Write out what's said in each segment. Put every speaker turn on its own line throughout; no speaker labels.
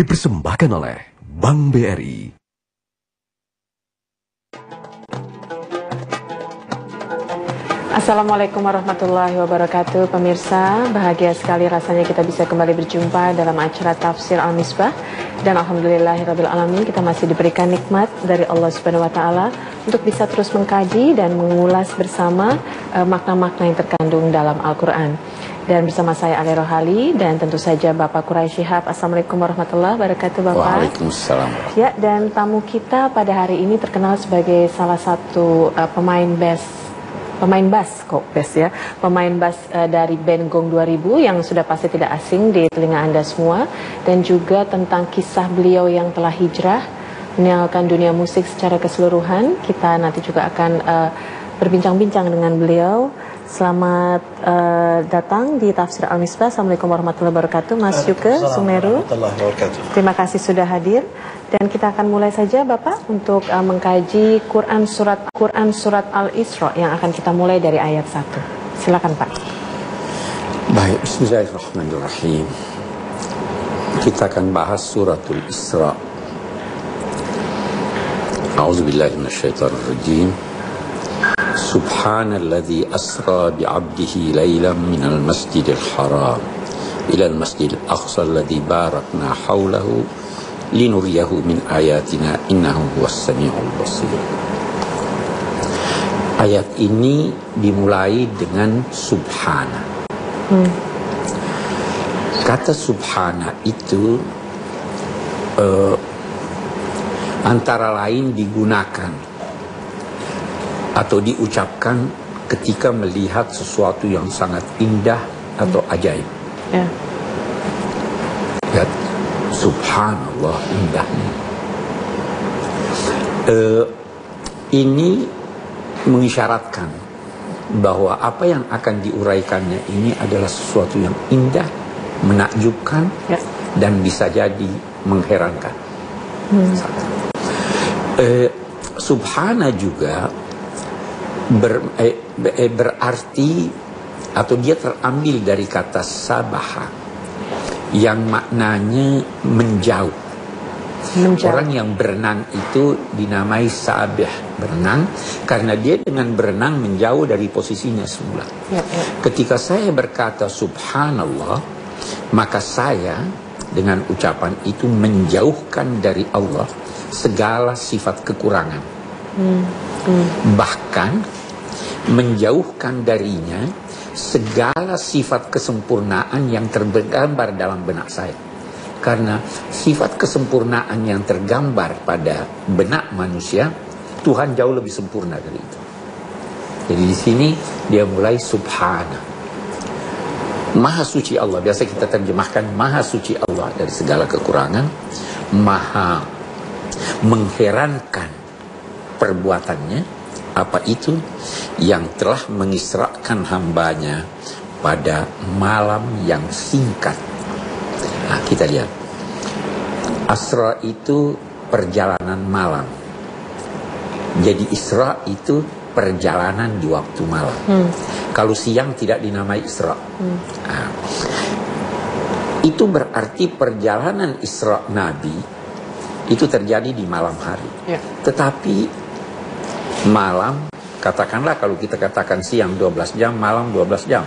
dipersembahkan oleh Bank BRI.
Assalamualaikum warahmatullahi wabarakatuh. Pemirsa, bahagia sekali rasanya kita bisa kembali berjumpa dalam acara Tafsir Al-Misbah. Dan Alhamdulillahirrabbilalamin kita masih diberikan nikmat dari Allah Subhanahu Wa Taala Untuk bisa terus mengkaji dan mengulas bersama eh, makna-makna uh, yang terkandung dalam Al-Quran dan bersama saya Ale Rohali dan tentu saja Bapak Quraisy Shihab. Assalamualaikum warahmatullahi wabarakatuh Bapak.
Waalaikumsalam.
Ya dan tamu kita pada hari ini terkenal sebagai salah satu uh, pemain bass pemain bass kok bass ya pemain bass uh, dari band Gong 2000 yang sudah pasti tidak asing di telinga Anda semua dan juga tentang kisah beliau yang telah hijrah meninggalkan dunia musik secara keseluruhan kita nanti juga akan uh, berbincang-bincang dengan beliau Selamat uh, datang di Tafsir Al-Misbah. Assalamualaikum warahmatullahi wabarakatuh. Mas Yuke Sumeru. Terima kasih sudah hadir. Dan kita akan mulai saja Bapak untuk uh, mengkaji Quran surat Quran surat Al-Isra yang akan kita mulai dari ayat 1. Silakan Pak.
Baik, bismillahirrahmanirrahim. Kita akan bahas suratul Isra. A'udzubillahi minasyaitonirrajim. سبحان الذي أسرى بعبده ليلا من المسجد الحرام إلى المسجد الأقصى الذي باركنا حوله لنريه من آياتنا إنه هو السميع البصير Ayat ini dimulai dengan subhana. Hmm. Kata subhana itu uh, antara lain digunakan atau diucapkan ketika melihat sesuatu yang sangat indah atau ajaib. Ya. Ya, subhanallah indahnya. Uh, ini mengisyaratkan bahwa apa yang akan diuraikannya ini adalah sesuatu yang indah, menakjubkan, ya. dan bisa jadi mengherankan. Hmm. Uh, subhana juga ber, eh, eh, berarti atau dia terambil dari kata sabaha yang maknanya menjauh. menjauh. Orang yang berenang itu dinamai sabih berenang karena dia dengan berenang menjauh dari posisinya semula. Ya, ya. Ketika saya berkata subhanallah, maka saya dengan ucapan itu menjauhkan dari Allah segala sifat kekurangan. Hmm. Hmm. Bahkan menjauhkan darinya segala sifat kesempurnaan yang tergambar dalam benak saya. Karena sifat kesempurnaan yang tergambar pada benak manusia, Tuhan jauh lebih sempurna dari itu. Jadi di sini dia mulai subhana. Maha suci Allah, biasa kita terjemahkan maha suci Allah dari segala kekurangan, maha mengherankan perbuatannya, apa itu yang telah mengisrakan hambanya pada malam yang singkat. Nah, kita lihat. Asra itu perjalanan malam. Jadi Isra itu perjalanan di waktu malam. Hmm. Kalau siang tidak dinamai Isra. Hmm. Nah, itu berarti perjalanan Isra Nabi itu terjadi di malam hari. Ya. Tetapi malam katakanlah kalau kita katakan siang 12 jam malam 12 jam.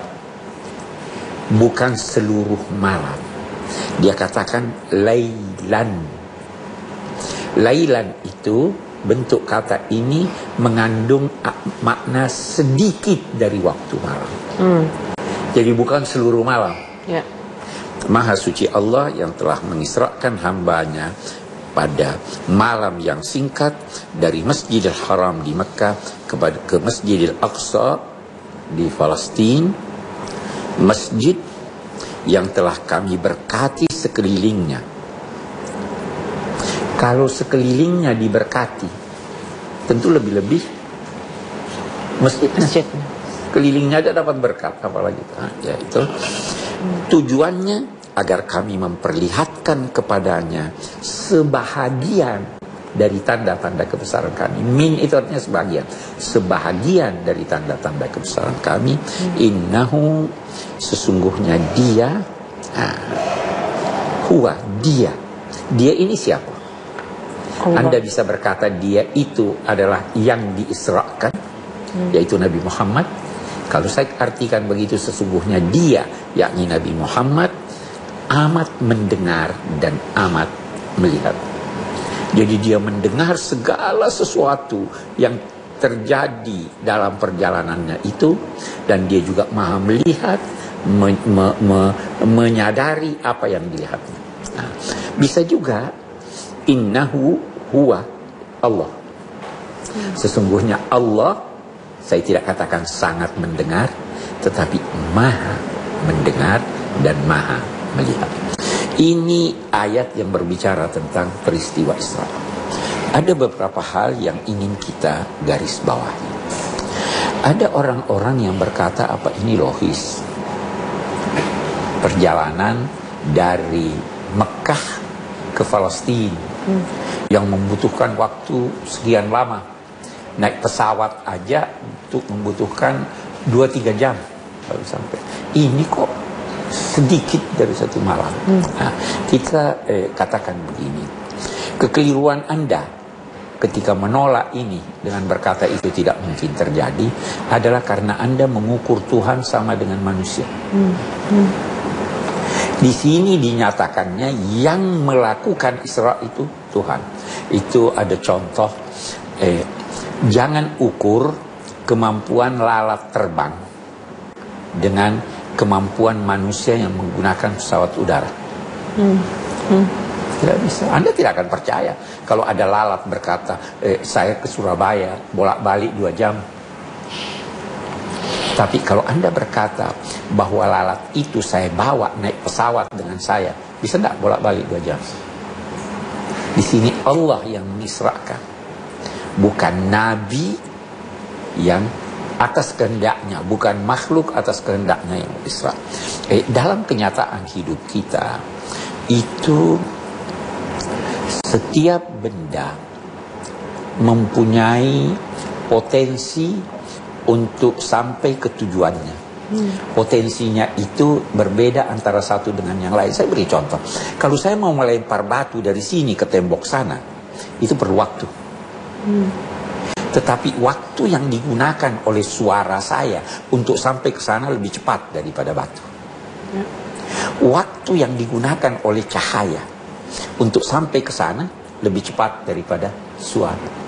Bukan seluruh malam. Dia katakan lailan. Lailan itu bentuk kata ini mengandung makna sedikit dari waktu malam. Hmm. jadi bukan seluruh malam. Yeah. Maha suci Allah yang telah mengisrakan hambanya pada malam yang singkat dari Masjidil Haram di Mekah kepada ke Masjidil Aqsa di Palestina masjid yang telah kami berkati sekelilingnya. Kalau sekelilingnya diberkati tentu lebih-lebih masjidnya masjid. kelilingnya ada dapat berkat apalagi. Nah, ya itu. Tujuannya agar kami memperlihatkan kepadanya sebahagian dari tanda-tanda kebesaran kami. Min itu artinya sebahagian. Sebahagian dari tanda-tanda kebesaran kami. Innahu sesungguhnya dia. Nah, huwa dia. Dia ini siapa?
Allah.
Anda bisa berkata dia itu adalah yang diisrakan, yaitu Nabi Muhammad. Kalau saya artikan begitu sesungguhnya dia, yakni Nabi Muhammad, amat mendengar dan amat melihat. Jadi dia mendengar segala sesuatu yang terjadi dalam perjalanannya itu dan dia juga maha melihat, me- me- me- menyadari apa yang dilihatnya. Nah, bisa juga innahu huwa Allah. Sesungguhnya Allah saya tidak katakan sangat mendengar tetapi maha mendengar dan maha melihat. Ini ayat yang berbicara tentang peristiwa Isra. Ada beberapa hal yang ingin kita garis bawahi. Ada orang-orang yang berkata apa ini logis. Perjalanan dari Mekah ke Palestina yang membutuhkan waktu sekian lama. Naik pesawat aja untuk membutuhkan 2-3 jam baru sampai. Ini kok sedikit dari satu malam. Nah, kita eh, katakan begini, kekeliruan Anda ketika menolak ini dengan berkata itu tidak mungkin terjadi adalah karena Anda mengukur Tuhan sama dengan manusia. Di sini dinyatakannya yang melakukan Isra itu Tuhan. Itu ada contoh, eh, jangan ukur kemampuan lalat terbang dengan kemampuan manusia yang menggunakan pesawat udara. Tidak bisa. Anda tidak akan percaya kalau ada lalat berkata, eh, saya ke Surabaya bolak-balik dua jam. Tapi kalau Anda berkata bahwa lalat itu saya bawa naik pesawat dengan saya, bisa tidak bolak-balik dua jam? Di sini Allah yang mengisrakan, bukan Nabi yang atas kehendaknya, bukan makhluk atas kehendaknya yang mengisra. Eh, dalam kenyataan hidup kita itu setiap benda mempunyai potensi untuk sampai ke tujuannya. Potensinya itu berbeda antara satu dengan yang lain. Saya beri contoh. Kalau saya mau melempar batu dari sini ke tembok sana, itu perlu waktu. Tetapi waktu yang digunakan oleh suara saya untuk sampai ke sana lebih cepat daripada batu. Waktu yang digunakan oleh cahaya untuk sampai ke sana lebih cepat daripada suara.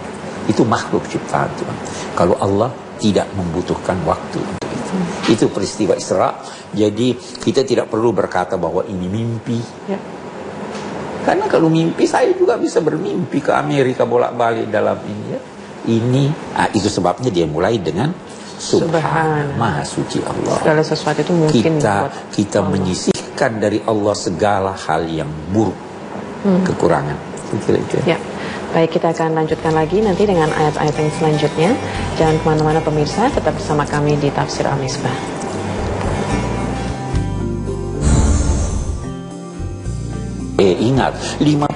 Itu makhluk ciptaan Tuhan. Kalau Allah tidak membutuhkan waktu untuk itu. Itu peristiwa Isra. Jadi kita tidak perlu berkata bahwa ini mimpi.
Ya.
Karena kalau mimpi saya juga bisa bermimpi ke Amerika bolak-balik dalam ini ya. Ini ah, itu sebabnya dia mulai dengan Subhan. Maha Suci Allah.
Segala sesuatu itu mungkin
Kita kita
Allah.
menyisihkan dari Allah segala hal yang buruk, kekurangan. Kira itu ya.
Baik kita akan lanjutkan lagi nanti dengan ayat-ayat yang selanjutnya. Jangan ke mana-mana pemirsa, tetap bersama kami di Tafsir Al-Misbah.
Eh ingat,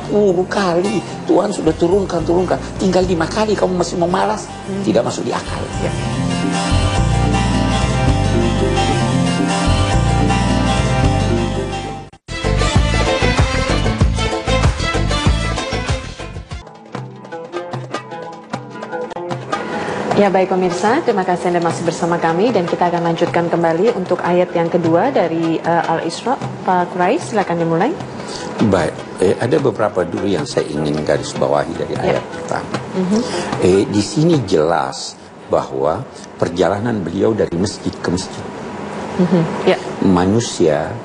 50 kali Tuhan sudah turunkan, turunkan. Tinggal lima kali kamu masih memalas, tidak masuk di akal.
Ya. Ya baik pemirsa, terima kasih Anda masih bersama kami dan kita akan lanjutkan kembali untuk ayat yang kedua dari uh, Al-Isra. Pak Quraish, silakan dimulai.
Baik, eh, ada beberapa dulu yang saya ingin garis bawahi dari
Ya.
ayat pertama. Eh, di sini jelas bahwa perjalanan beliau dari masjid ke masjid.
Mhm. Ya,
Manusia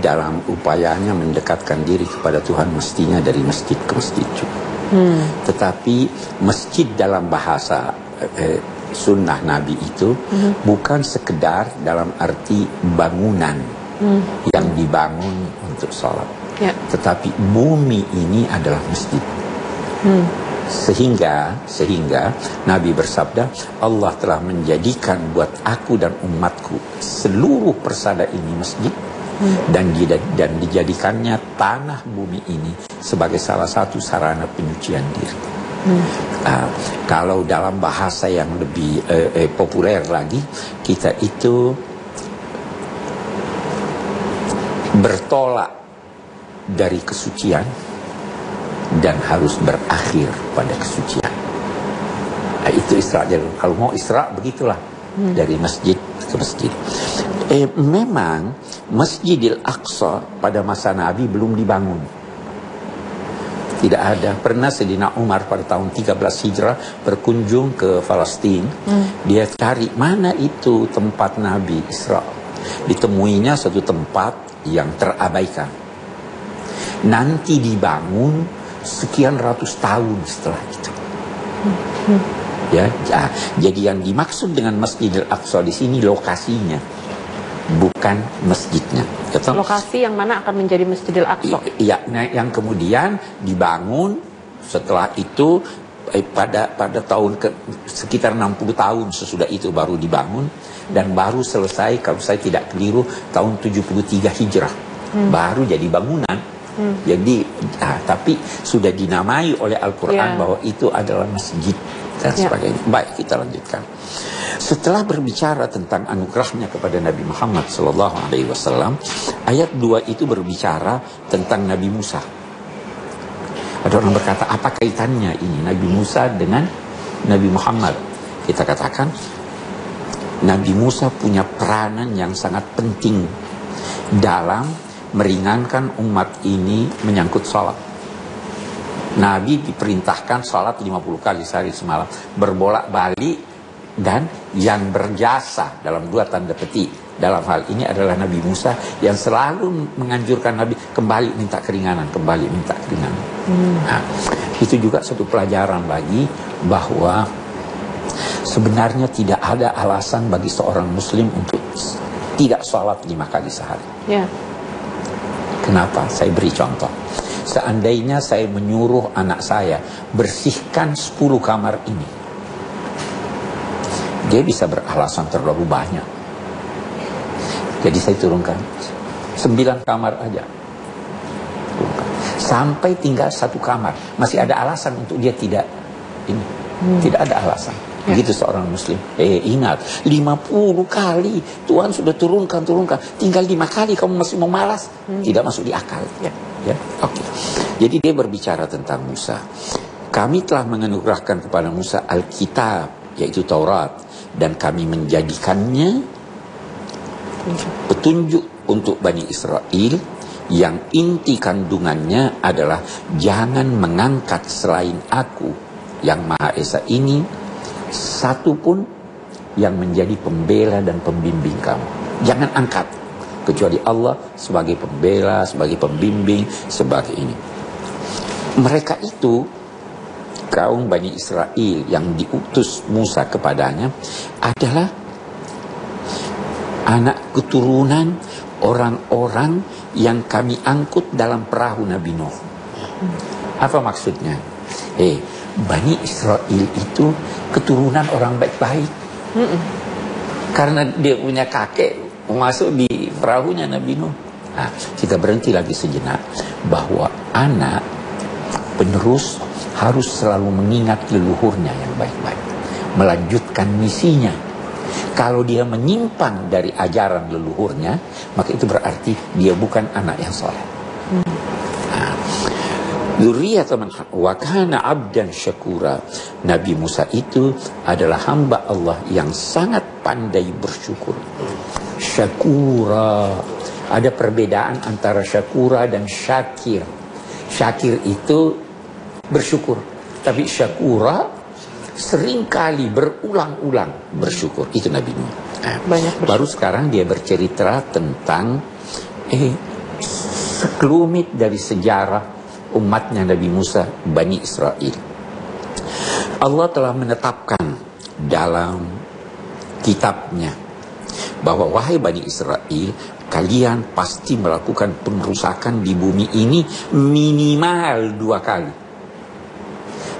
dalam upayanya mendekatkan diri kepada Tuhan mestinya dari masjid ke masjid juga. Tetapi masjid dalam bahasa eh, sunnah Nabi itu bukan sekedar dalam arti bangunan yang dibangun untuk sholat.
Ya,
Tetapi bumi ini adalah masjid. Sehingga sehingga Nabi bersabda, Allah telah menjadikan buat aku dan umatku seluruh persada ini masjid dan di- dan dijadikannya tanah bumi ini sebagai salah satu sarana penyucian diri. Ah, kalau dalam bahasa yang lebih eh, eh, populer lagi, kita itu bertolak dari kesucian dan harus berakhir pada kesucian. Nah, itu Isra. Kalau mau Isra begitulah dari masjid ke masjid. Eh, memang Masjidil Aqsa pada masa Nabi belum dibangun. Tidak ada. Pernah Sedina Umar pada tahun 13 Hijrah berkunjung ke Palestina. Dia cari mana itu tempat Nabi Isra. Ditemuinya satu tempat yang terabaikan. Nanti dibangun sekian ratus tahun setelah itu. Ya, ja- jadi yang dimaksud dengan Masjidil Aqsa di sini lokasinya, bukan masjidnya. Betul?
Lokasi yang mana akan menjadi Masjidil Aqsa?
Iya, nah yang kemudian dibangun setelah itu eh, pada pada tahun ke sekitar 60 tahun sesudah itu baru dibangun dan baru selesai kalau saya tidak keliru tahun 73 Hijrah. Baru jadi bangunan. Jadi ah, tapi sudah dinamai oleh Al-Qur'an
Ya.
bahwa itu adalah masjid dan
Ya.
sebagainya. Baik, kita lanjutkan. Setelah berbicara tentang anugerahnya kepada Nabi Muhammad Sallallahu Alaihi Wasallam, ayat 2 itu berbicara tentang Nabi Musa. Ada orang berkata, apa kaitannya ini Nabi Musa dengan Nabi Muhammad? Kita katakan, Nabi Musa punya peranan yang sangat penting dalam meringankan umat ini menyangkut sholat. Nabi diperintahkan sholat 50 kali sehari semalam. Berbolak balik dan yang berjasa dalam dua tanda petik dalam hal ini adalah Nabi Musa yang selalu menganjurkan Nabi kembali minta keringanan, kembali minta keringanan. Nah, itu juga satu pelajaran lagi bahwa sebenarnya tidak ada alasan bagi seorang muslim untuk tidak sholat lima kali sehari.
Ya.
Kenapa? Saya beri contoh. Seandainya saya menyuruh anak saya bersihkan 10 kamar ini. Dia bisa beralasan terlalu banyak. Jadi saya turunkan. 9 kamar aja. Sampai tinggal satu kamar. Masih ada alasan untuk dia tidak ini. Tidak ada alasan. Begitu seorang muslim. Eh ingat, 50 kali Tuhan sudah turunkan, turunkan. Tinggal lima kali kamu masih mau malas. Tidak masuk di akal.
Ya.
Ya, oke. Jadi dia berbicara tentang Musa. Kami telah menganugerahkan kepada Musa Alkitab, yaitu Taurat, dan kami menjadikannya petunjuk untuk Bani Israel yang inti kandungannya adalah jangan mengangkat selain aku yang Maha Esa ini satu pun yang menjadi pembela dan pembimbing kamu. Jangan angkat kecuali Allah sebagai pembela, sebagai pembimbing, sebagai ini. Mereka itu kaum Bani Israel yang diutus Musa kepadanya adalah anak keturunan orang-orang yang kami angkut dalam perahu Nabi Nuh. Apa maksudnya? Eh, Bani Israel itu keturunan orang baik-baik. Karena dia punya kakek masuk di perahunya Nabi Nuh. Nah, kita berhenti lagi sejenak bahwa anak penerus harus selalu mengingat leluhurnya yang baik-baik. Melanjutkan misinya. Kalau dia menyimpang dari ajaran leluhurnya, maka itu berarti dia bukan anak yang soleh. Zuriyatan wa kana abdan syakura. Nabi Musa itu adalah hamba Allah yang sangat pandai bersyukur. Syakura. Ada perbedaan antara syakura dan syakir. Syakir itu bersyukur. Tapi syakura sering kali berulang-ulang bersyukur. Itu Nabi Nuh. Nah,
Banyak bersyukur.
Baru sekarang dia bercerita tentang eh sekelumit dari sejarah umatnya Nabi Musa, Bani Israel. Allah telah menetapkan dalam kitabnya bahwa wahai Bani Israel, kalian pasti melakukan pengerusakan di bumi ini minimal dua kali.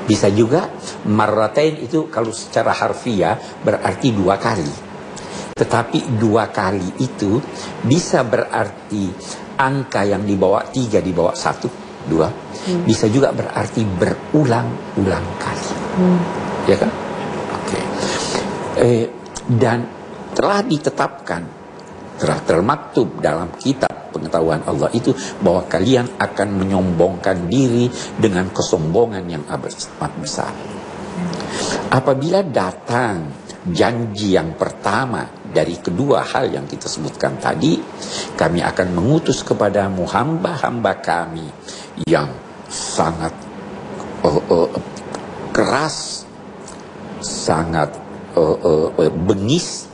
Bisa juga marratain itu kalau secara harfiah berarti dua kali. Tetapi dua kali itu bisa berarti angka yang dibawa tiga dibawa satu, dua. Bisa juga berarti berulang-ulang kali. Ya kan? Oke. Eh, dan telah ditetapkan, telah termaktub dalam kitab pengetahuan Allah itu bahwa kalian akan menyombongkan diri dengan kesombongan yang amat besar. Apabila datang janji yang pertama dari kedua hal yang kita sebutkan tadi, kami akan mengutus kepadamu hamba-hamba kami yang sangat uh, uh, keras, sangat uh, uh, uh, bengis,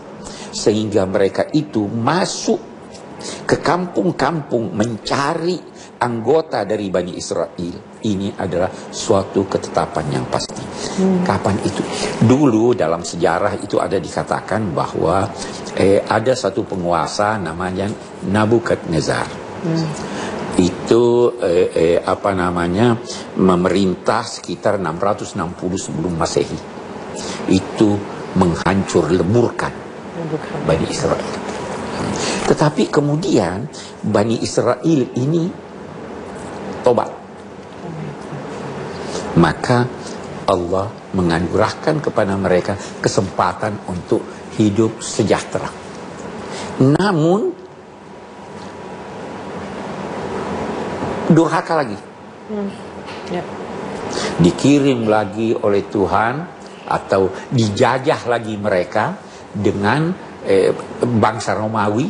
sehingga mereka itu masuk ke kampung-kampung mencari anggota dari Bani Israel. Ini adalah suatu ketetapan yang pasti. Hmm. Kapan itu? Dulu dalam sejarah itu ada dikatakan bahwa eh, ada satu penguasa namanya Nabukadnezar. Hmm. Itu eh, eh, apa namanya memerintah sekitar 660 sebelum Masehi. Itu menghancur leburkan Bani Israel. Tetapi kemudian Bani Israel ini tobat. Maka Allah menganugerahkan kepada mereka kesempatan untuk hidup sejahtera. Namun durhaka lagi. Hmm. Ya. Dikirim lagi oleh Tuhan atau dijajah lagi mereka dengan eh, bangsa Romawi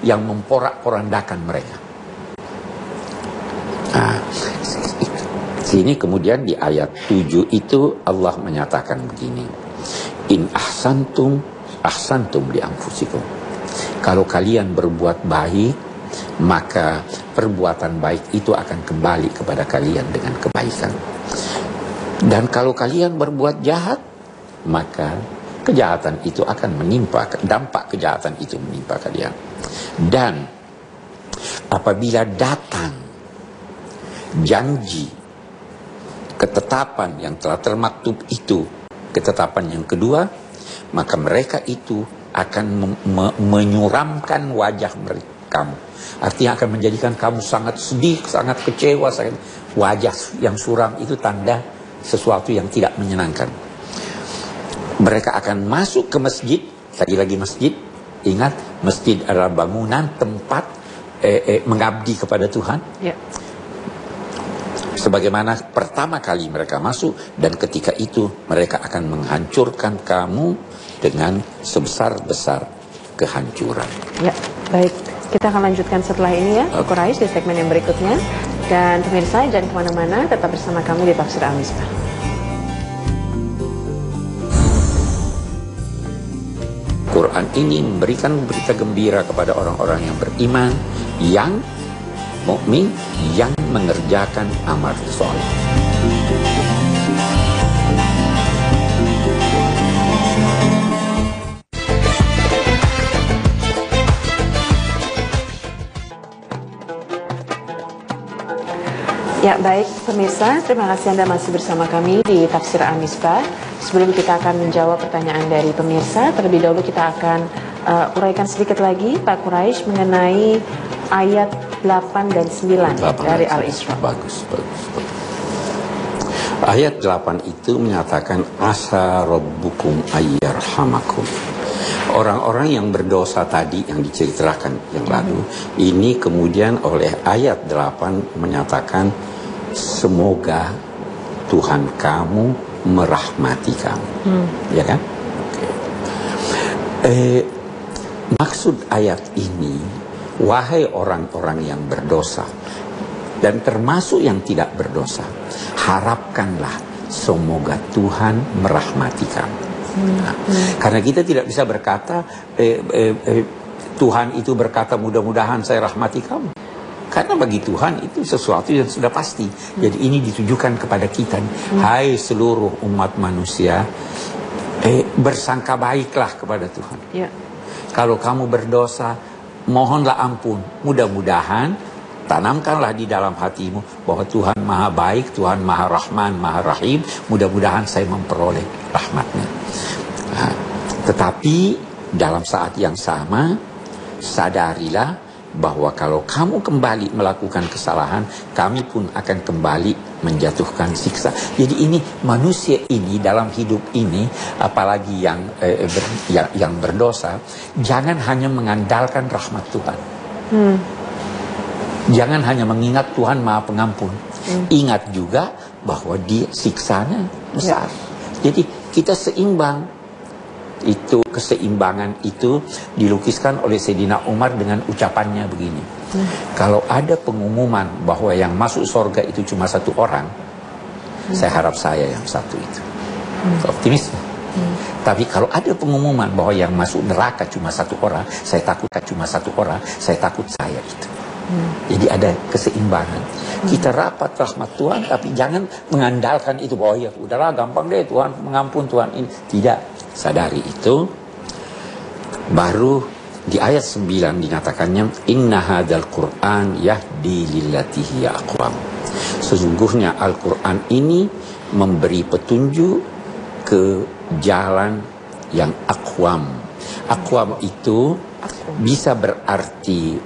yang memporak-porandakan mereka. Nah, sini kemudian di ayat 7 itu Allah menyatakan begini. In ahsantum ahsantum di anfusikum. Kalau kalian berbuat baik, maka perbuatan baik itu akan kembali kepada kalian dengan kebaikan. Dan kalau kalian berbuat jahat, maka kejahatan itu akan menimpa, dampak kejahatan itu menimpa kalian. Dan apabila datang janji ketetapan yang telah termaktub itu ketetapan yang kedua maka mereka itu akan me menyuramkan wajah mereka kamu. Artinya akan menjadikan kamu sangat sedih sangat kecewa sangat wajah yang suram. Itu tanda sesuatu yang tidak menyenangkan. Mereka akan masuk ke masjid lagi-lagi masjid. Ingat masjid adalah bangunan tempat eh, eh, mengabdi kepada Tuhan. Yeah sebagaimana pertama kali mereka masuk dan ketika itu mereka akan menghancurkan kamu dengan sebesar-besar kehancuran.
Ya, baik. Kita akan lanjutkan setelah ini ya, okay. Quraisy di segmen yang berikutnya. Dan pemirsa jangan ke mana-mana, tetap bersama kami di Tafsir Al-Misbah.
Quran ini memberikan berita gembira kepada orang-orang yang beriman yang mukmin yang mengerjakan amal soleh.
Ya baik pemirsa, terima kasih Anda masih bersama kami di Tafsir Amisbah. Sebelum kita akan menjawab pertanyaan dari pemirsa, terlebih dahulu kita akan uh, uraikan sedikit lagi Pak Quraisy mengenai ayat 8 dan 9 8 dari Al-Isra.
Bagus, bagus, bagus. Ayat 8 itu menyatakan asa rabbukum ayyarhamakum. Orang-orang yang berdosa tadi yang diceritakan yang lalu hmm. ini kemudian oleh ayat 8 menyatakan semoga Tuhan kamu merahmati kamu. Hmm. Ya kan? Okay. Eh, maksud ayat ini Wahai orang-orang yang berdosa dan termasuk yang tidak berdosa, harapkanlah semoga Tuhan merahmati kamu. Nah, karena kita tidak bisa berkata eh, eh, eh, Tuhan itu berkata mudah-mudahan saya rahmati kamu. Karena bagi Tuhan itu sesuatu yang sudah pasti. Jadi ini ditujukan kepada kita. Hai seluruh umat manusia, eh, bersangka baiklah kepada Tuhan. Ya. Kalau kamu berdosa, mohonlah ampun. Mudah-mudahan tanamkanlah di dalam hatimu bahwa Tuhan maha baik, Tuhan maha rahman, maha rahim. Mudah-mudahan saya memperoleh rahmatnya. Nah, tetapi dalam saat yang sama, sadarilah bahwa kalau kamu kembali melakukan kesalahan, kami pun akan kembali menjatuhkan siksa. Jadi ini manusia ini dalam hidup ini, apalagi yang eh, ber, yang, yang berdosa, jangan hanya mengandalkan rahmat Tuhan. Hmm. Jangan hanya mengingat Tuhan Maha Pengampun. Ingat juga bahwa dia siksanya besar. Jadi kita seimbang. Itu keseimbangan itu dilukiskan oleh Sayyidina Umar dengan ucapannya begini. Kalau ada pengumuman bahwa yang masuk sorga itu cuma satu orang, saya harap saya yang satu itu. Optimis. Tapi kalau ada pengumuman bahwa yang masuk neraka cuma satu orang, saya takut cuma satu orang, saya takut saya itu. Jadi ada keseimbangan. Kita rapat rahmat Tuhan, tapi jangan mengandalkan itu bahwa ya udahlah gampang deh Tuhan mengampun Tuhan ini. Tidak, sadari itu. Baru di ayat 9 dinyatakannya Inna hadal Qur'an yahdi lillati hiya aqwam. Sesungguhnya Al-Qur'an ini memberi petunjuk ke jalan yang akwam. Akwam itu bisa berarti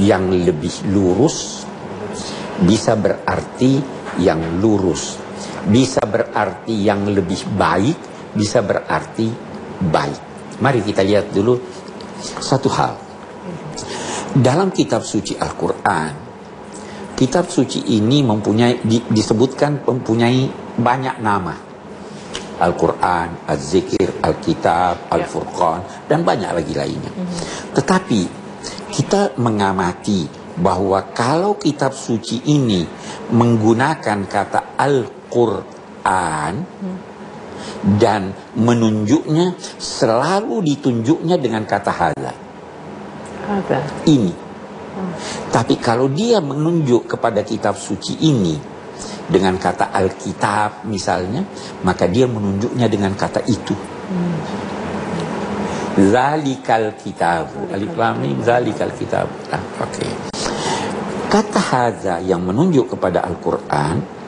yang lebih lurus, bisa berarti yang lurus, bisa berarti yang lebih baik, bisa berarti baik. Mari kita lihat dulu satu hal. Dalam kitab suci Al-Quran, kitab suci ini mempunyai di- disebutkan mempunyai banyak nama. Al-Quran, Al-Zikir, Al-Kitab, Al-Furqan, dan banyak lagi lainnya. Tetapi kita mengamati bahwa kalau kitab suci ini menggunakan kata Al-Quran dan menunjuknya selalu ditunjuknya dengan kata hadza
Ada.
ini. Tapi kalau dia menunjuk kepada kitab suci ini dengan kata Alkitab misalnya, maka dia menunjuknya dengan kata itu. Zalikal kitab. Alif lam mim zalikal kitab. Ah, Oke. Kata hadza yang menunjuk kepada Al-Qur'an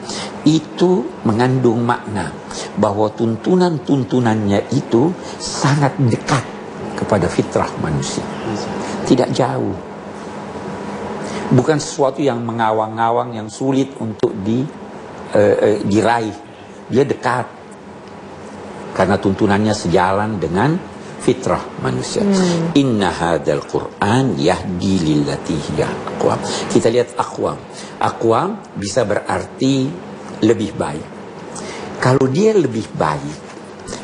itu mengandung makna bahwa tuntunan-tuntunannya itu sangat dekat kepada fitrah manusia. Tidak jauh. Bukan sesuatu yang mengawang-awang yang sulit untuk di eh, eh, diraih. Dia dekat. Karena tuntunannya sejalan dengan fitrah manusia. Inna hadal Qur'an yahdi lillati. Kita lihat aqwam. Aqwam bisa berarti lebih baik. Kalau dia lebih baik,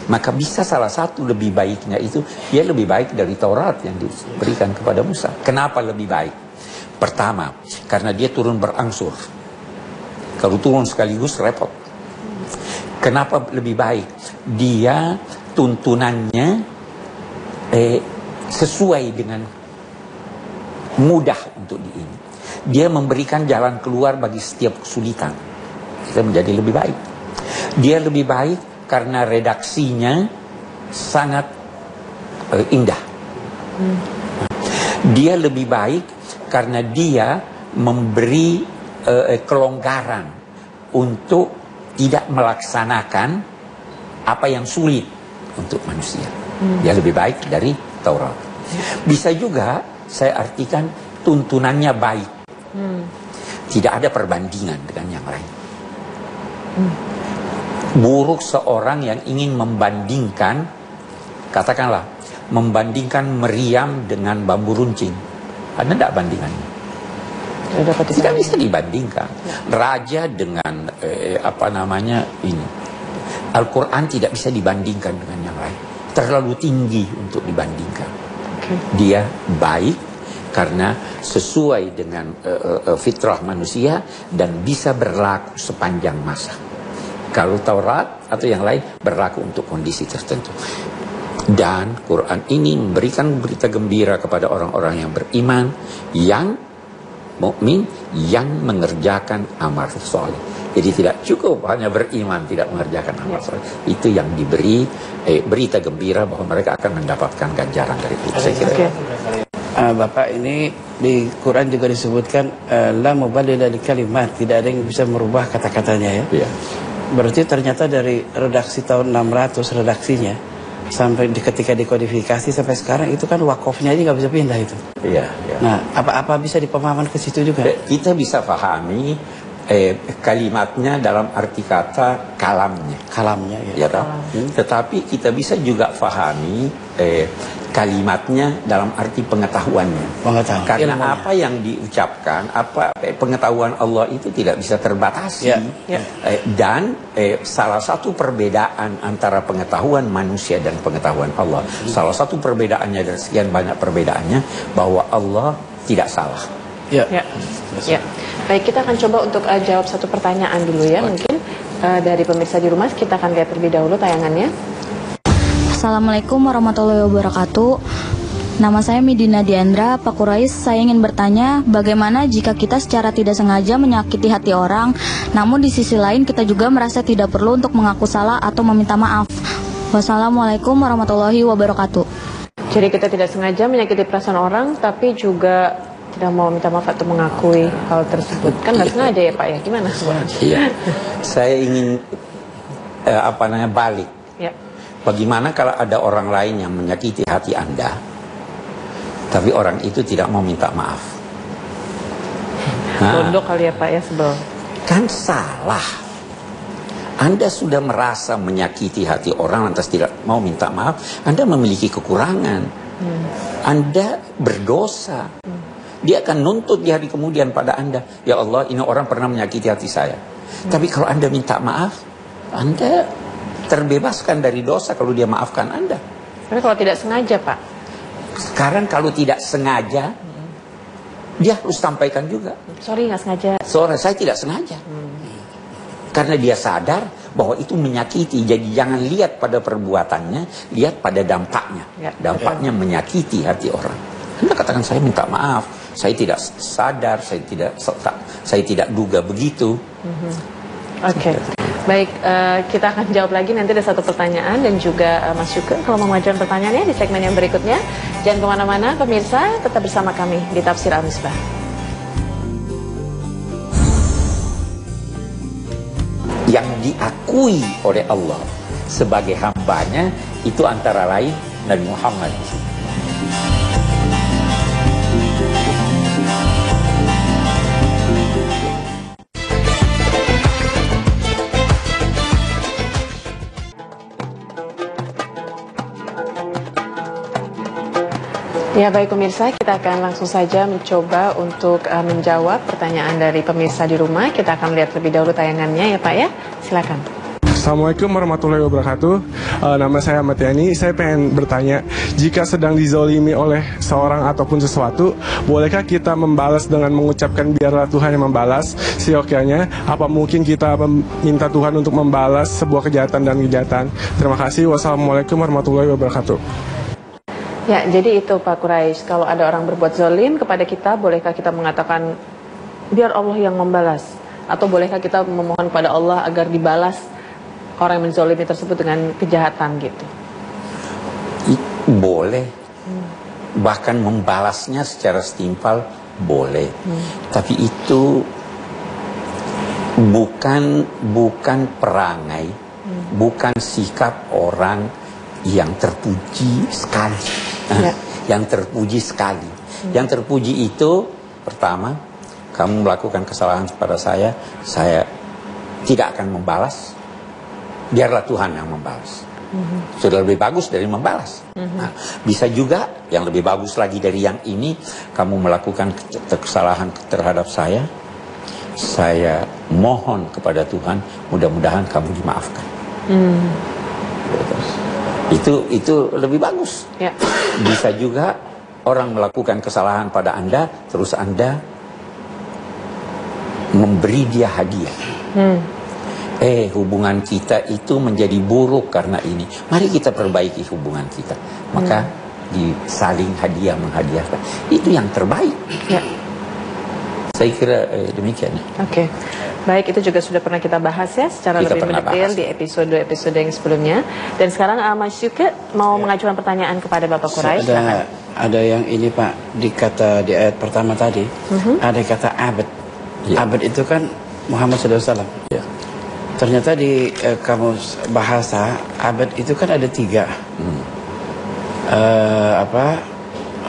maka bisa salah satu lebih baiknya itu dia lebih baik dari Taurat yang diberikan kepada Musa. Kenapa lebih baik? Pertama, karena dia turun berangsur. Kalau turun sekaligus repot. Kenapa lebih baik? Dia tuntunannya eh, sesuai dengan mudah untuk di ini. Dia memberikan jalan keluar bagi setiap kesulitan. Kita menjadi lebih baik. Dia lebih baik karena redaksinya sangat eh, indah. Dia lebih baik karena dia memberi eh, kelonggaran untuk tidak melaksanakan apa yang sulit untuk manusia. Dia lebih baik dari Taurat. Bisa juga saya artikan tuntunannya baik. Tidak ada perbandingan dengan yang lain. Buruk seorang yang ingin membandingkan, katakanlah, membandingkan meriam dengan bambu runcing. Ada tidak bandingannya?
Tidak
bisa dibandingkan. Raja dengan eh, apa namanya ini. Al-Quran tidak bisa dibandingkan dengan yang lain. Terlalu tinggi untuk dibandingkan.
Oke.
Dia baik karena sesuai dengan eh, eh, fitrah manusia dan bisa berlaku sepanjang masa. Kalau Taurat atau yang lain berlaku untuk kondisi tertentu. Dan Quran ini memberikan berita gembira kepada orang-orang yang beriman yang mukmin yang mengerjakan amal soleh. Jadi tidak cukup hanya beriman tidak mengerjakan amal soleh. Itu yang diberi eh, berita gembira bahwa mereka akan mendapatkan ganjaran dari itu. Saya kira.
Ah, Bapak ini di Quran juga disebutkan eh, la mubalila li kalimat, tidak ada yang bisa merubah kata-katanya ya.
Iya.
Berarti ternyata dari redaksi tahun 600 redaksinya sampai di, ketika dikodifikasi sampai sekarang itu kan wakofnya aja nggak bisa pindah itu.
Iya, iya.
Nah, apa-apa bisa dipemahaman ke situ juga?
Kita bisa pahami eh, kalimatnya dalam arti kata kalamnya.
Kalamnya ya.
Ya toh? Tetapi kita bisa juga fahami eh, kalimatnya dalam arti pengetahuannya.
Pengetahuan,
Karena
ilmunya.
apa yang diucapkan, apa eh, pengetahuan Allah itu tidak bisa terbatasi.
Ya.
Ya.
Eh, dan eh, salah satu perbedaan antara pengetahuan manusia dan pengetahuan Allah, salah satu perbedaannya dan sekian banyak perbedaannya bahwa Allah tidak salah.
Ya.
Ya. ya. Baik, kita akan coba untuk uh, jawab satu pertanyaan dulu ya. Mungkin uh, dari pemirsa di rumah kita akan lihat terlebih dahulu tayangannya.
Assalamualaikum warahmatullahi wabarakatuh. Nama saya Midina Diandra, Pak Kurais. Saya ingin bertanya, bagaimana jika kita secara tidak sengaja menyakiti hati orang, namun di sisi lain kita juga merasa tidak perlu untuk mengaku salah atau meminta maaf. Wassalamualaikum warahmatullahi wabarakatuh.
Jadi kita tidak sengaja menyakiti perasaan orang, tapi juga tidak mau minta maaf atau mengakui hal tersebut. Kan nggak sengaja ya Pak ya? Gimana?
Iya. Saya ingin eh, apa namanya balik.
Ya.
Bagaimana kalau ada orang lain yang menyakiti hati Anda, tapi orang itu tidak mau minta maaf? Nah,
kali ya Pak ya sebel.
kan salah. Anda sudah merasa menyakiti hati orang lantas tidak mau minta maaf, Anda memiliki kekurangan. Anda berdosa. Dia akan nuntut di hari kemudian pada Anda, ya Allah, ini orang pernah menyakiti hati saya. Tapi kalau Anda minta maaf, Anda terbebaskan dari dosa kalau dia maafkan Anda.
Tapi kalau tidak sengaja Pak,
Sekarang kalau tidak sengaja, dia harus sampaikan juga.
sorry nggak sengaja.
Seorang saya tidak sengaja. Karena dia sadar bahwa itu menyakiti. Jadi jangan lihat pada perbuatannya, lihat pada dampaknya.
Ya.
Dampaknya menyakiti hati orang. Anda katakan saya minta maaf, saya tidak sadar, saya tidak saya tidak duga begitu.
Oke. Baik, eh, kita akan jawab lagi nanti ada satu pertanyaan dan juga eh, Mas Yuke kalau mau mengajukan pertanyaannya di segmen yang berikutnya. Jangan ke mana-mana, pemirsa tetap bersama kami di Tafsir Al-Misbah.
Yang diakui oleh Allah sebagai hambanya itu antara lain Nabi Muhammad.
Ya baik pemirsa, kita akan langsung saja mencoba untuk eh, menjawab pertanyaan dari pemirsa di rumah. Kita akan lihat lebih dahulu tayangannya ya Pak ya. Silakan.
Assalamualaikum warahmatullahi wabarakatuh. Eh, nama saya Ahmad Yani. Saya pengen bertanya, jika sedang dizolimi oleh seorang ataupun sesuatu, bolehkah kita membalas dengan mengucapkan biarlah Tuhan yang membalas siokianya? Apa mungkin kita meminta Tuhan untuk membalas sebuah kejahatan dan kejahatan? Terima kasih. Wassalamualaikum warahmatullahi wabarakatuh.
Ya, jadi itu Pak Quraisy. Kalau ada orang berbuat zalim kepada kita, bolehkah kita mengatakan biar Allah yang membalas? Atau bolehkah kita memohon kepada Allah agar dibalas orang yang menzolimi tersebut dengan kejahatan gitu?
Boleh. Bahkan membalasnya secara setimpal boleh. Tapi itu bukan bukan perangai, bukan sikap orang yang terpuji sekali.
Ya.
Yang terpuji sekali. Yang terpuji itu pertama kamu melakukan kesalahan kepada saya, saya tidak akan membalas. Biarlah Tuhan yang membalas. Sudah lebih bagus dari membalas. Nah, bisa juga yang lebih bagus lagi dari yang ini, kamu melakukan ke- kesalahan terhadap saya, saya mohon kepada Tuhan, mudah-mudahan kamu dimaafkan. Itu itu lebih bagus.
Ya.
Bisa juga orang melakukan kesalahan pada Anda, terus Anda memberi dia hadiah. Eh, hubungan kita itu menjadi buruk karena ini. Mari kita perbaiki hubungan kita. Maka disaling hadiah menghadiahkan. Itu yang terbaik.
Ya.
Saya kira eh, demikian.
Oke. Baik, itu juga sudah pernah kita bahas ya secara
Kita
lebih mendetail
bahas.
di episode-episode yang sebelumnya. Dan sekarang uh, Mas Yuke mau mengajukan pertanyaan kepada Bapak Quraisy.
ada
Silakan.
ada yang ini Pak di kata di ayat pertama tadi ada kata abad.
Ya.
Abad itu kan Muhammad SAW.
Ya.
Ternyata di eh, kamus bahasa abad itu kan ada tiga. Eh, apa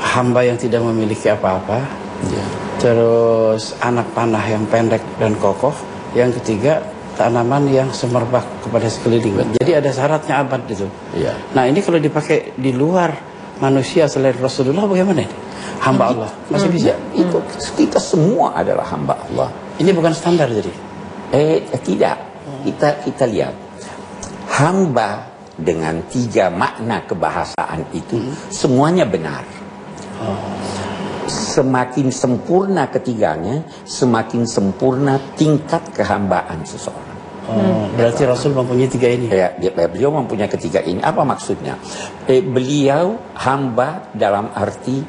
hamba yang tidak memiliki apa-apa,
Ya.
Terus anak panah yang pendek dan kokoh, yang ketiga tanaman yang semerbak kepada sekeliling. Jadi ada syaratnya abad itu.
Iya.
Nah ini kalau dipakai di luar manusia selain Rasulullah bagaimana ini? Hamba Allah masih bisa.
Ya, itu kita semua adalah hamba Allah.
Ini bukan standar jadi.
Eh, tidak. Kita kita lihat hamba dengan tiga makna kebahasaan itu semuanya benar. Semakin sempurna ketiganya, semakin sempurna tingkat kehambaan seseorang.
Oh, berarti Rasul mempunyai tiga ini.
Ya, dia- beliau mempunyai ketiga ini. Apa maksudnya? Eh, beliau hamba dalam arti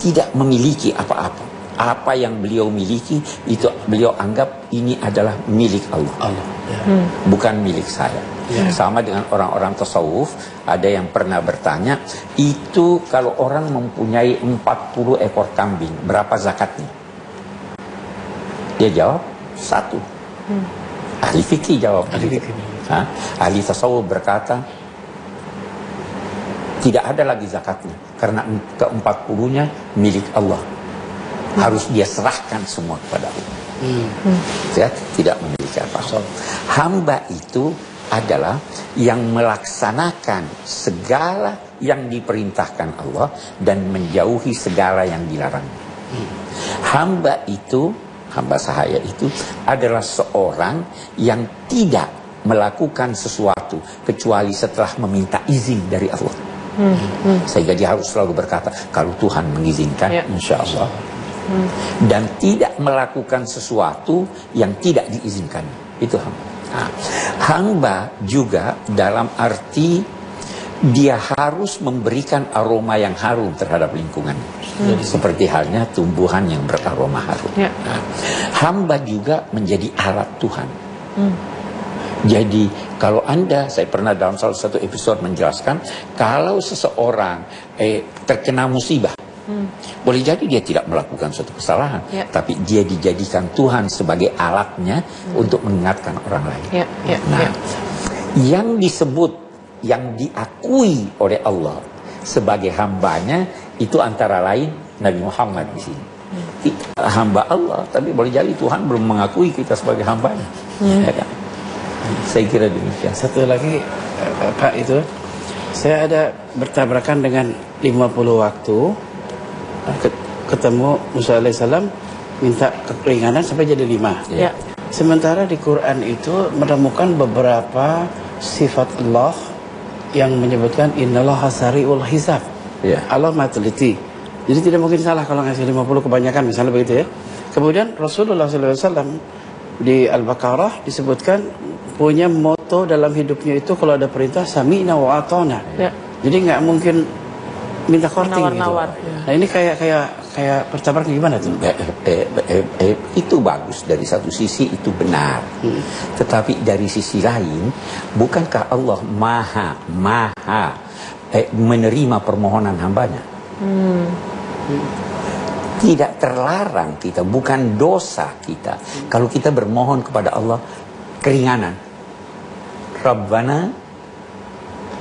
tidak memiliki apa-apa. Apa yang beliau miliki itu beliau anggap ini adalah milik Allah.
Allah. Ya.
bukan milik saya. Sama dengan orang-orang tasawuf, ada yang pernah bertanya, itu kalau orang mempunyai 40 ekor kambing, berapa zakatnya? Dia jawab, satu. Ahli fikih jawab.
Ahli
begitu.
fikih.
Hah? Ahli tasawuf berkata, tidak ada lagi zakatnya, karena keempat puluhnya milik Allah. Harus dia serahkan semua kepada Allah ya, tidak memiliki apa-apa. Hamba itu adalah yang melaksanakan segala yang diperintahkan Allah dan menjauhi segala yang dilarang. Hamba itu, hamba sahaya itu adalah seorang yang tidak melakukan sesuatu kecuali setelah meminta izin dari Allah. Sehingga dia harus selalu berkata, kalau Tuhan mengizinkan,
Ya.
insya Allah dan tidak melakukan sesuatu yang tidak diizinkan. Itu hamba. Nah, hamba juga dalam arti dia harus memberikan aroma yang harum terhadap lingkungan. Seperti halnya tumbuhan yang beraroma harum.
Ya.
Nah, hamba juga menjadi alat Tuhan. Jadi kalau Anda, saya pernah dalam salah satu episode menjelaskan, kalau seseorang eh, terkena musibah, boleh jadi dia tidak melakukan suatu kesalahan,
Ya.
tapi dia dijadikan Tuhan sebagai alatnya untuk mengingatkan orang lain.
Ya, ya,
Nah,
ya.
yang disebut, yang diakui oleh Allah sebagai hambanya itu antara lain Nabi Muhammad di sini. Kita hamba Allah, tapi boleh jadi Tuhan belum mengakui kita sebagai hambanya. Ya kan? Saya kira demikian.
Satu lagi eh, Pak itu saya ada bertabrakan dengan 50 waktu eh, ketemu Musa alaihissalam minta keringanan sampai jadi lima.
Ya.
Sementara di Quran itu menemukan beberapa sifat Allah yang menyebutkan innallaha sari'ul hisab.
Ya.
Allah maha teliti. Jadi tidak mungkin salah kalau ngasih 50 kebanyakan misalnya begitu ya. Kemudian Rasulullah SAW di Al-Baqarah disebutkan punya moto dalam hidupnya itu kalau ada perintah sami'na wa atona.
Ya.
Jadi nggak mungkin minta korting
Nawar-nawar,
gitu.
ya.
Nah ini kayak kayak kayak pertabrakan gimana tuh?
Eh, eh, eh, eh, itu bagus. Dari satu sisi itu benar. Tetapi dari sisi lain bukankah Allah maha maha eh, menerima permohonan hambanya? Tidak terlarang kita bukan dosa kita. Kalau kita bermohon kepada Allah keringanan. Rabbana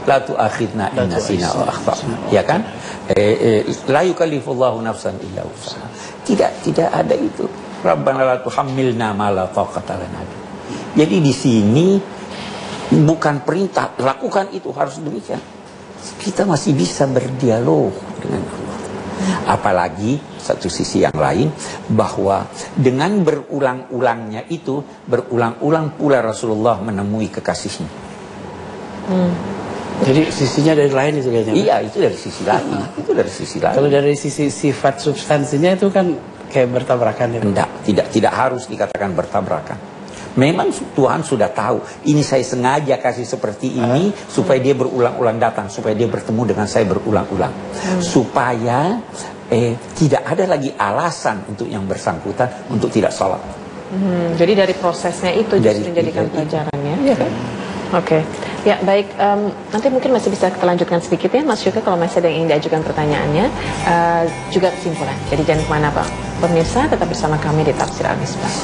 la tu'akhidna in nasina wa akhtana. Ya kan? Eh, eh, la yukallifullahu nafsan illa wusaha. Tidak tidak ada itu. Rabbana la tuhammilna ma la taqata lana bih. Jadi di sini bukan perintah lakukan itu harus demikian. Kita masih bisa berdialog dengan Allah. Apalagi satu sisi yang lain bahwa dengan berulang-ulangnya itu berulang-ulang pula Rasulullah menemui kekasihnya.
Jadi sisinya dari lain itu kayaknya.
Iya, itu dari sisi lain. Itu dari sisi lain.
Kalau dari sisi sifat substansinya itu kan kayak bertabrakan ya.
Tidak, tidak, tidak harus dikatakan bertabrakan. Memang Tuhan sudah tahu, ini saya sengaja kasih seperti ini supaya dia berulang-ulang datang, supaya dia bertemu dengan saya berulang-ulang. Supaya eh, tidak ada lagi alasan untuk yang bersangkutan untuk tidak sholat.
Hmm, jadi dari prosesnya itu
Dari-
justru menjadikan
dari-
pelajaran ya. Oke, ya baik. em, nanti mungkin masih bisa kita lanjutkan sedikit ya, Mas Yuka kalau masih ada yang ingin diajukan pertanyaannya, eh, juga kesimpulan. Jadi jangan ke mana Pak. Pemirsa tetap bersama kami di Tafsir Al-Misbah.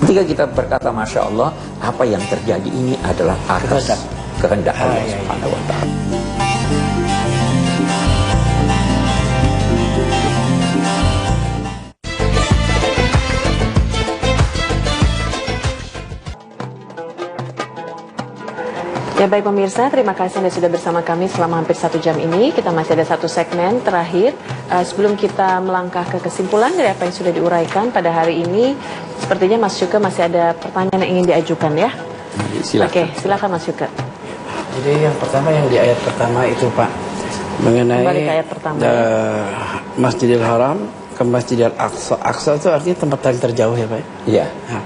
Ketika kita berkata Masya Allah, apa yang terjadi ini adalah atas kehendak Allah
Ah, iya, iya.
Subhanahu wa Ta'ala.
Ya baik pemirsa, terima kasih Anda sudah bersama kami selama hampir satu jam ini. Kita masih ada satu segmen terakhir. Uh, sebelum kita melangkah ke kesimpulan dari apa yang sudah diuraikan pada hari ini, sepertinya Mas Yuka masih ada pertanyaan yang ingin diajukan ya.
Silakan.
Oke, silakan Mas Yuka.
Jadi yang pertama yang di ayat pertama itu Pak mengenai
Kembali ke ayat pertama.
eh, Masjidil Haram ke Masjidil Aqsa. Aqsa itu artinya tempat paling terjauh ya Pak.
Iya.
Nah,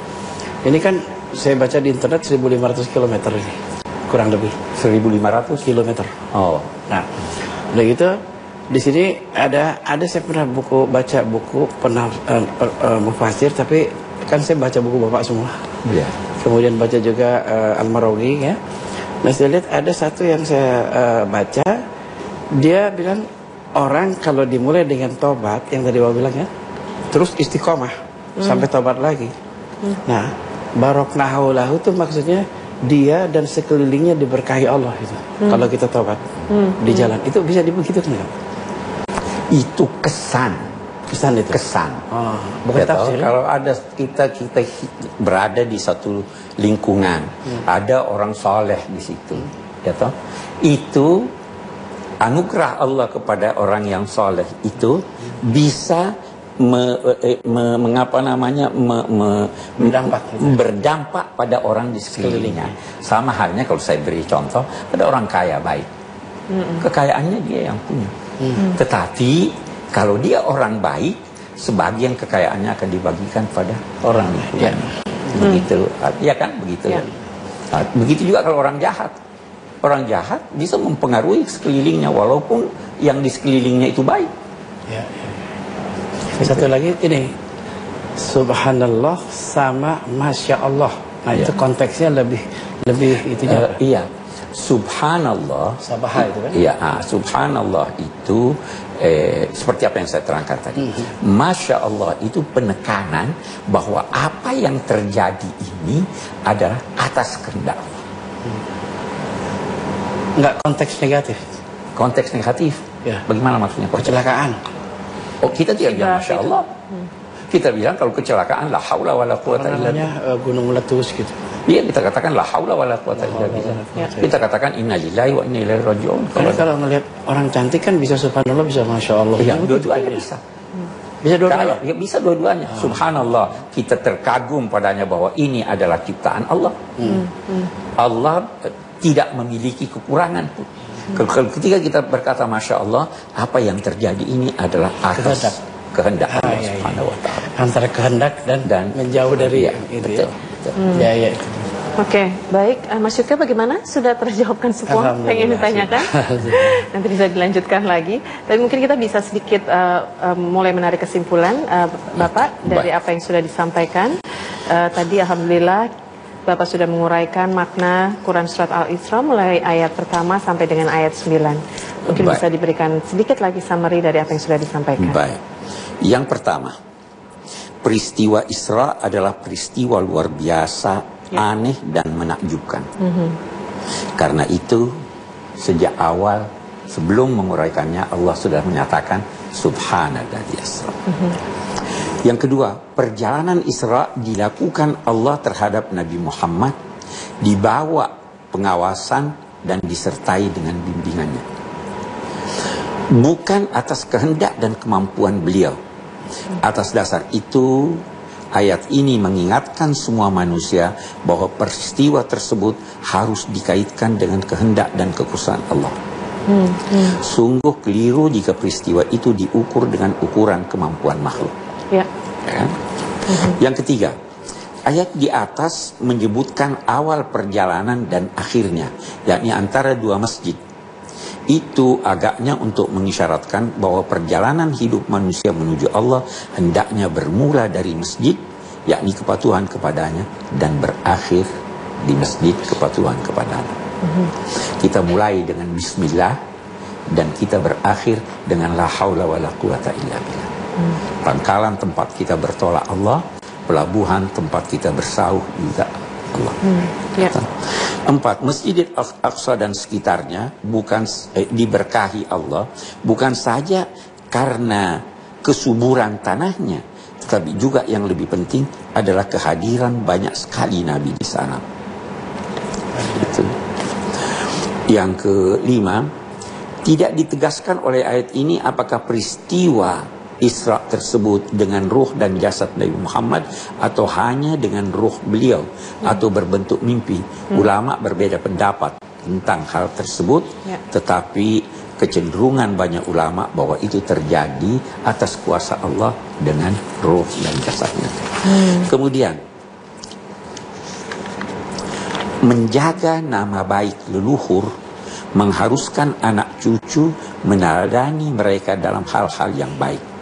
ini kan saya baca di internet 1500 km ini kurang lebih
1500
kilometer.
Oh.
Nah, udah gitu di sini ada ada saya pernah buku baca buku pernah uh, uh, mufasir tapi kan saya baca buku bapak semua.
Iya.
Kemudian baca juga uh, Al-Marawi ya. Nah saya lihat ada satu yang saya uh, baca dia bilang orang kalau dimulai dengan tobat yang tadi bapak bilang ya, terus istiqomah sampai tobat lagi. Nah, baroknahu lahu itu maksudnya dia dan sekelilingnya diberkahi Allah itu. Kalau kita tobat di jalan itu bisa dibegitukan nggak?
Itu kesan.
Kesan itu.
Kesan.
Oh, bukan
Ya tahu,
tafsir. ya?
Kalau ada kita kita berada di satu lingkungan, ada orang soleh di situ, ya toh, itu anugerah Allah kepada orang yang soleh itu bisa me, eh, me- mengapa namanya me- me-
Berdampak,
berdampak pada orang di sekelilingnya. Sama halnya kalau saya beri contoh, ada orang kaya baik, kekayaannya dia yang punya. Tetapi kalau dia orang baik, sebagian kekayaannya akan dibagikan pada orang lingkungan. Begitu, ya kan begitu.
Ya.
Nah, begitu juga kalau orang jahat. Orang jahat bisa mempengaruhi sekelilingnya walaupun yang di sekelilingnya itu baik.
Ya, ya. Satu lagi ini Subhanallah sama Masya Allah. Nah itu konteksnya lebih lebih itunya.
Eh, iya, Subhanallah.
Sabaha itu kan?
Iya, ah, Subhanallah itu eh, seperti apa yang saya terangkan tadi. Masya Allah itu penekanan bahwa apa yang terjadi ini adalah atas kehendak. Allah.
Enggak konteks negatif.
Konteks negatif.
Ya.
Bagaimana maksudnya?
Kecelakaan.
Oh, kita tidak bilang Masya Allah.
Hmm.
Kita bilang kalau kecelakaan la haula wala quwata
Apa
illa billah.
eh, gunung meletus gitu.
Iya kita katakan la haula wala quwata illa billah.
Ya.
Kita katakan inna lillahi wa inna ilaihi raji'un.
Karena
Kalau
kalau ngelihat orang cantik kan bisa Subhanallah bisa Masya Allah.
Iya,
Gitu.
dua-duanya bisa.
Bisa dua-duanya.
Kalau- ya bisa dua-duanya. Subhanallah, kita terkagum padanya bahwa ini adalah ciptaan Allah. Allah eh, tidak memiliki kekurangan pun. Ke- Ketika kita berkata Masya Allah, apa yang terjadi ini adalah atas kehendak
Ah,
Allah
iya, iya.
Subhanahu wa Ta'ala.
Antara kehendak dan,
Dan
menjauh dari
Iya,
itu
betul,
ya.
betul.
Ya, ya. itu.
Oke, baik. Eh, Mas Yuka bagaimana? Sudah terjawabkan semua yang ingin ditanyakan? Nanti bisa dilanjutkan lagi. Tapi mungkin kita bisa sedikit eh, eh, mulai menarik kesimpulan, eh, Bapak, dari
Baik.
apa yang sudah disampaikan. Eh, tadi Alhamdulillah Bapak sudah menguraikan makna Quran Surat Al-Isra mulai ayat pertama sampai dengan ayat 9. Mungkin
Baik.
bisa diberikan sedikit lagi summary dari apa yang sudah disampaikan.
Baik. Yang pertama, peristiwa Isra adalah peristiwa luar biasa, aneh dan menakjubkan. Karena itu, sejak awal sebelum menguraikannya Allah sudah menyatakan subhanalladzi asra. Yang kedua, perjalanan Isra dilakukan Allah terhadap Nabi Muhammad dibawa pengawasan dan disertai dengan bimbingannya bukan atas kehendak dan kemampuan beliau. Atas dasar itu, ayat ini mengingatkan semua manusia bahwa peristiwa tersebut harus dikaitkan dengan kehendak dan kekuasaan Allah. Sungguh keliru jika peristiwa itu diukur dengan ukuran kemampuan makhluk.
Ya.
Ya. Yang ketiga, ayat di atas menyebutkan awal perjalanan dan akhirnya, yakni antara dua masjid. Itu agaknya untuk mengisyaratkan bahwa perjalanan hidup manusia menuju Allah hendaknya bermula dari masjid, yakni kepatuhan kepadanya, dan berakhir di masjid kepatuhan kepadanya. Kita mulai dengan bismillah dan kita berakhir dengan la haula wala quwata illa billah. Pangkalan tempat kita bertolak Allah, pelabuhan tempat kita bersauh juga Allah.
Ya.
Empat, Masjid Al-Aqsa dan sekitarnya bukan eh, diberkahi Allah bukan saja karena kesuburan tanahnya, tetapi juga yang lebih penting adalah kehadiran banyak sekali nabi di sana. Itu. Yang kelima, tidak ditegaskan oleh ayat ini apakah peristiwa Isra tersebut dengan ruh dan jasad Nabi Muhammad atau hanya dengan ruh beliau hmm. atau berbentuk mimpi. Hmm. Ulama berbeda pendapat tentang hal tersebut, ya. tetapi kecenderungan banyak ulama bahwa itu terjadi atas kuasa Allah dengan ruh dan jasadnya. Hmm. Kemudian menjaga nama baik leluhur mengharuskan anak cucu meneladani mereka dalam hal-hal yang baik.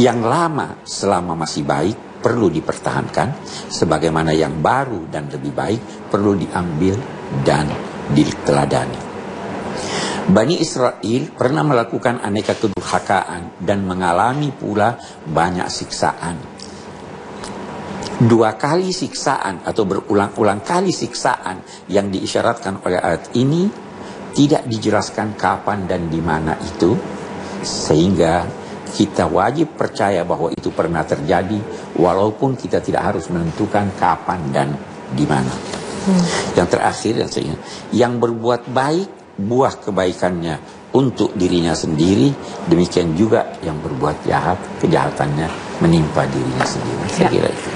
Yang lama selama masih baik perlu dipertahankan, sebagaimana yang baru dan lebih baik perlu diambil dan diteladani. Bani Israel pernah melakukan aneka kedurhakaan dan mengalami pula banyak siksaan dua kali siksaan atau berulang-ulang kali siksaan yang diisyaratkan oleh ayat ini tidak dijelaskan kapan dan di mana itu sehingga kita wajib percaya bahwa itu pernah terjadi walaupun kita tidak harus menentukan kapan dan di mana. Hmm. Yang terakhir yang saya yang berbuat baik buah kebaikannya untuk dirinya sendiri demikian juga yang berbuat jahat kejahatannya menimpa dirinya sendiri. Saya ya. kira itu.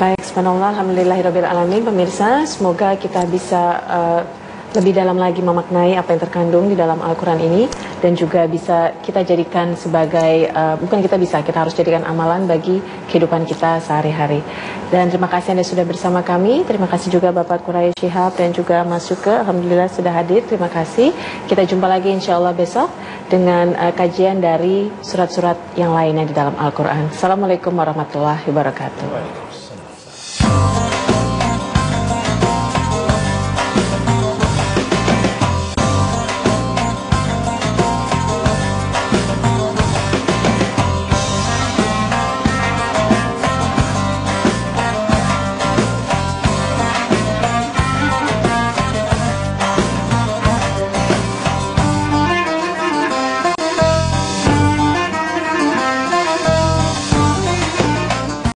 Baik, subhanallah, alamin pemirsa, semoga kita bisa uh, lebih dalam lagi memaknai apa yang terkandung di dalam Al-Quran ini dan juga bisa kita jadikan sebagai, uh, bukan kita bisa, kita harus jadikan amalan bagi kehidupan kita sehari-hari. Dan terima kasih Anda sudah bersama kami, terima kasih juga Bapak Quraish Shihab dan juga Mas Suke, Alhamdulillah sudah hadir, terima kasih. Kita jumpa lagi insya Allah besok dengan uh, kajian dari surat-surat yang lainnya di dalam Al-Quran. Assalamualaikum warahmatullahi wabarakatuh.